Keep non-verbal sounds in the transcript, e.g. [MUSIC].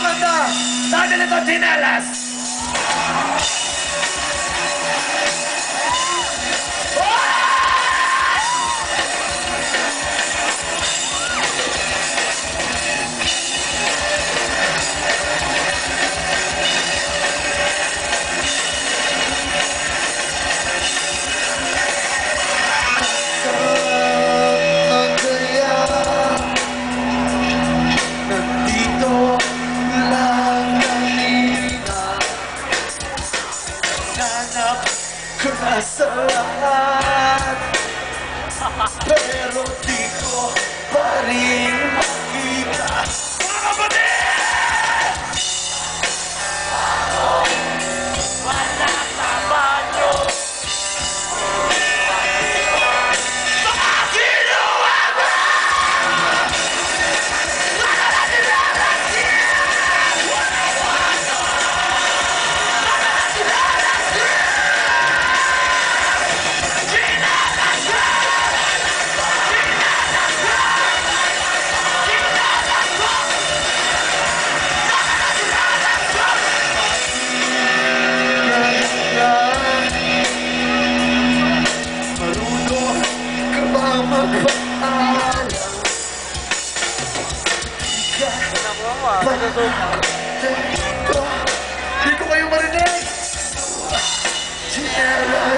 Άπαντα! Στάτελε το τσινάλας. Sa lahat. [LAUGHS] Pero di ko pa rin magpaalam? Dito, di ko kayo marinig! Chinelas!